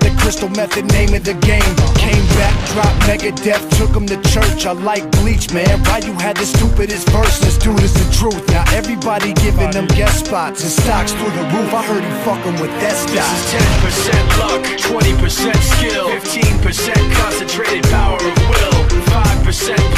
the crystal method, name of the game. Came back, dropped Megadeth, took him to church. I like Bleach, man. Why you had the stupidest verse, dude is the truth. Now everybody giving them guest spots and stocks through the roof. I heard he fucking with that This is 10% luck, 20% skill 15% concentrated power of will 5%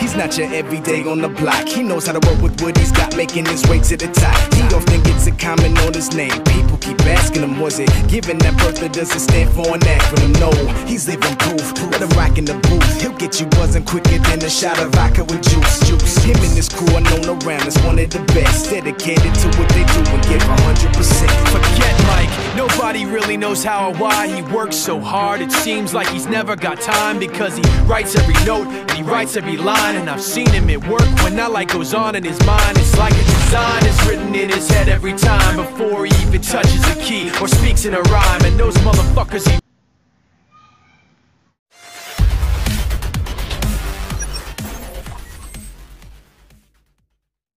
He's not your everyday on the block. He knows how to work with what he's got, making his way to the top. He often gets a comment on his name. People keep asking him, was it given that birth that doesn't stand for an acronym? No, he's living proof. Let him rock in the booth. He'll get you buzzing quicker than a shot of vodka with juice. Juice. Him and his crew are known around as one of the best. Dedicated to what they do and give 100%. Forget Mike, nobody really knows how or why he works so hard. It seems like he's never got time Because he writes every note and he writes every line. And I've seen him at work when that light goes on in his mind. It's like a design is written in his head every time Before he even touches a key or speaks in a rhyme. And those motherfuckers he